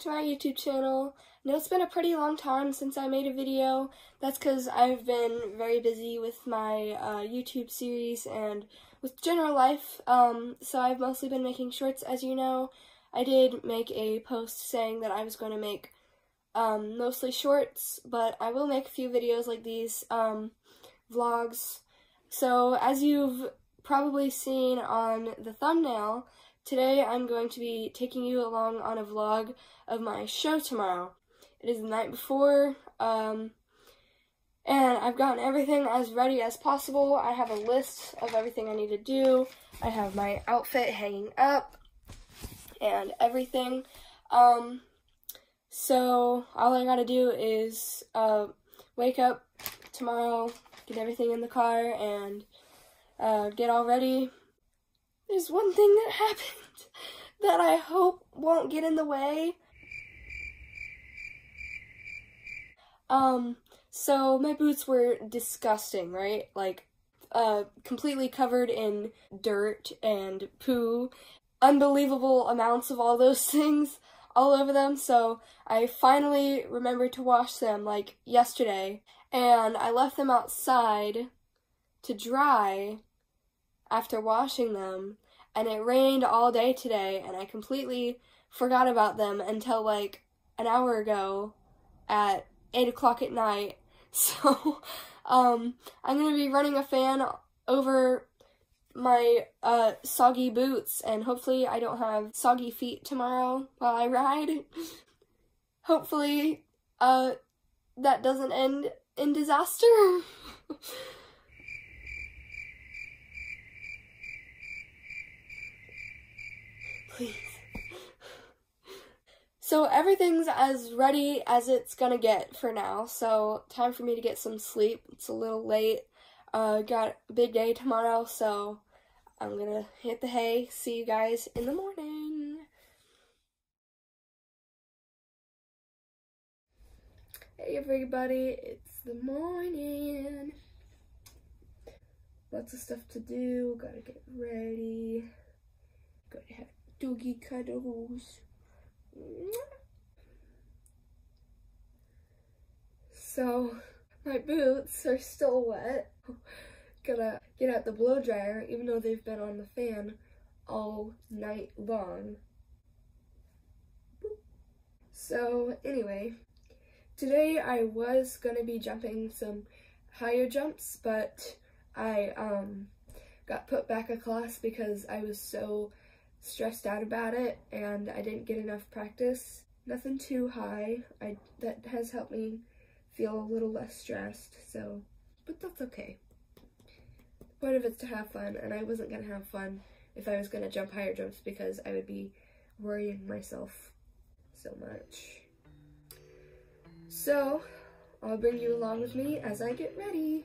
to my YouTube channel. I know it's been a pretty long time since I made a video. That's because I've been very busy with my uh, YouTube series and with general life. Um, so I've mostly been making shorts, as you know. I did make a post saying that I was going to make um, mostly shorts, but I will make a few videos like these, um, vlogs. So as you've probably seen on the thumbnail, today I'm going to be taking you along on a vlog of my show tomorrow. It is the night before, um, and I've gotten everything as ready as possible. I have a list of everything I need to do. I have my outfit hanging up and everything. Um, so all I gotta do is uh, wake up tomorrow, get everything in the car, and uh, get all ready. There's one thing that happened that I hope won't get in the way. Um, so my boots were disgusting, right? Like, uh, completely covered in dirt and poo. Unbelievable amounts of all those things all over them. So I finally remembered to wash them like yesterday. And I left them outside to dry after washing them. And it rained all day today. And I completely forgot about them until like an hour ago at 8 o'clock at night So, um, I'm going to be running a fan over my uh, soggy boots, and hopefully I don't have soggy feet tomorrow while I ride. hopefully, uh, that doesn't end in disaster. Please. So everything's as ready as it's gonna get for now. So time for me to get some sleep. It's a little late. Uh, got a big day tomorrow, so I'm gonna hit the hay. See you guys in the morning. Hey everybody, it's the morning. Lots of stuff to do. Gotta get ready. Gotta have doggy cuddles. So, my boots are still wet. Gonna get out the blow dryer, even though they've been on the fan all night long. So, anyway, today I was gonna be jumping some higher jumps, but I, um, got put back a class because I was so stressed out about it and I didn't get enough practice. Nothing too high. I That has helped me feel a little less stressed, so, but that's okay. Part of it's to have fun, and I wasn't going to have fun if I was going to jump higher jumps because I would be worrying myself so much. So, I'll bring you along with me as I get ready.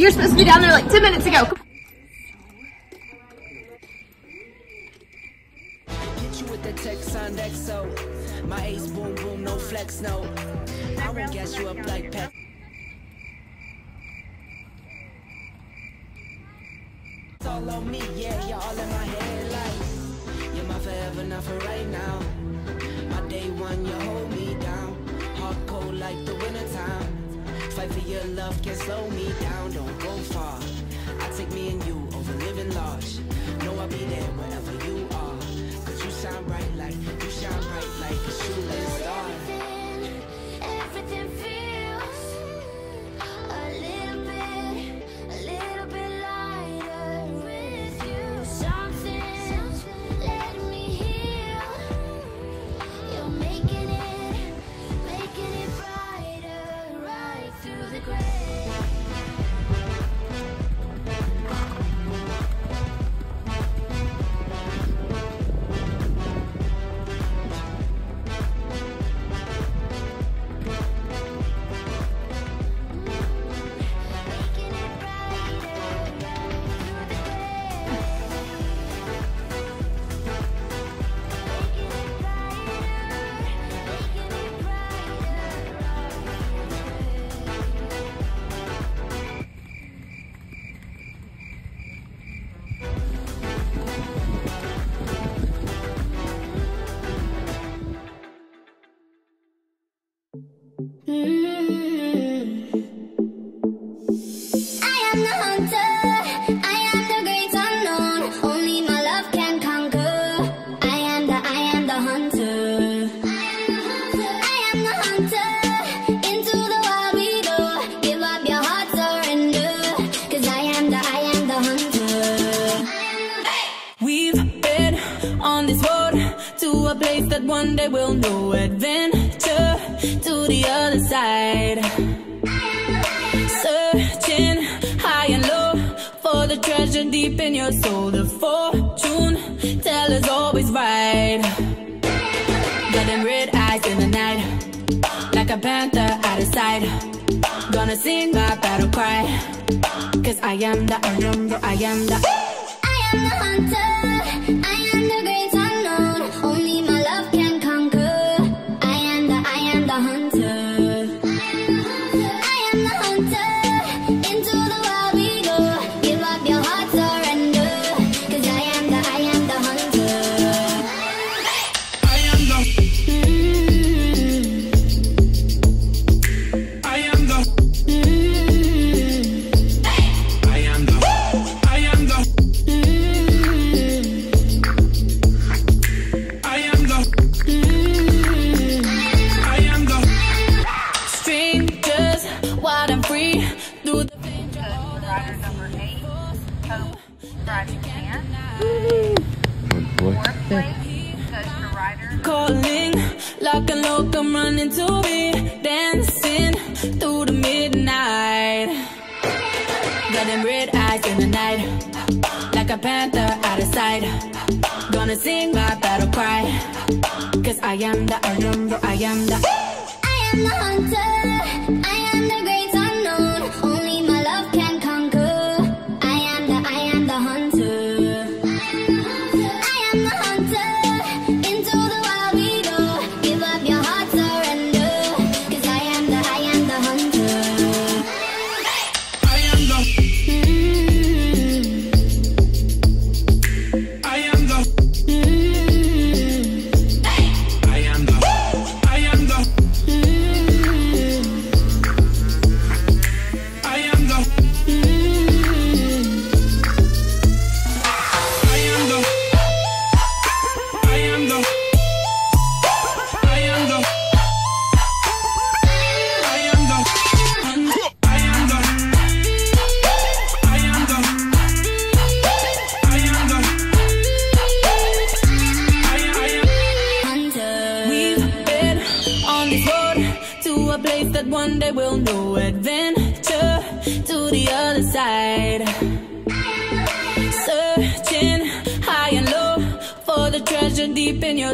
You're supposed to be down there like 10 minutes ago. My ace boom boom, no flex, no. I will gas you up like pet. All on me, yeah, you're all in my You're my forever, not for right now fight for your love can slow me down, don't go far. I take me and you over living large. no adventure to the other side. Searching high and low for the treasure deep in your soul. The fortune teller's always right. Got them red eyes in the night, like a panther out of sight. Gonna sing my battle cry, cause I am the, I am the, I am the, I am the hunter. through the midnight them red eyes in the night. Like a panther out of sight. Gonna sing my battle cry. Cause I am the, I am the, I am the I am the hunter, I am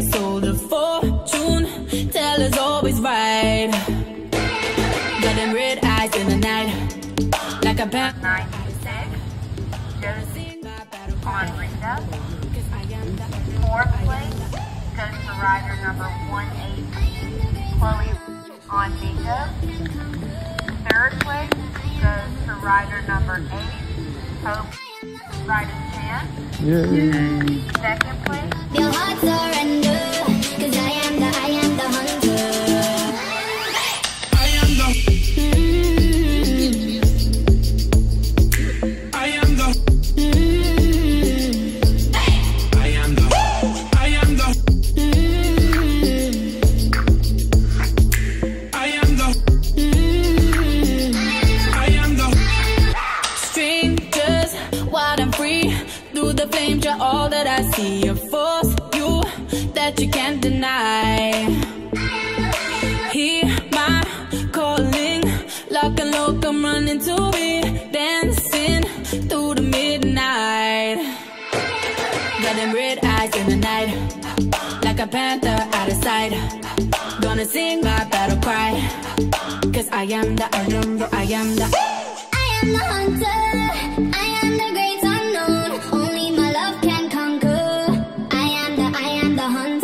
girl a fortune. Teller's always right. Got them red eyes in the night. Like a bat. Rider number Chloe on Third place goes to rider number 8, Hope riding Chan. Yay. Second place Your heart surrender, 'cause can't deny. Hear my calling, lock and lock, I'm running to it. Dancing through the midnight. Got them red eyes in the night, like a panther out of sight. Gonna sing my battle cry, cause I am the, the, I am the. I am the hunter. I am the great unknown. Only my love can conquer. I am the, I am the hunter.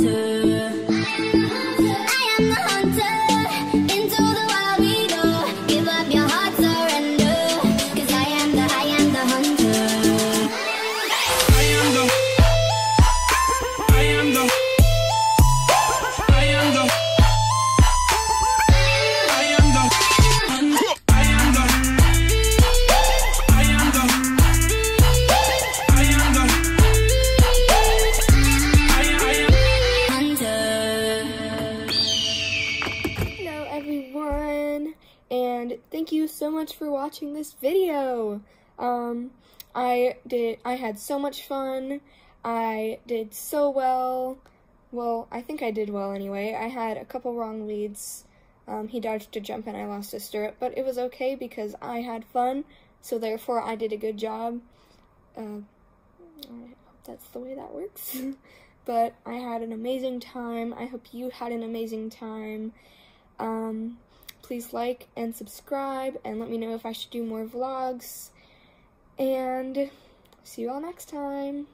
Thank you so much for watching this video. Um, I did, I had so much fun. I did so well. Well, I think I did well anyway. I had a couple wrong leads. Um, he dodged a jump and I lost a stirrup, but it was okay because I had fun, so therefore I did a good job. Uh, I hope that's the way that works. but I had an amazing time. I hope you had an amazing time. Um, please like and subscribe and let me know if I should do more vlogs. And see you all next time.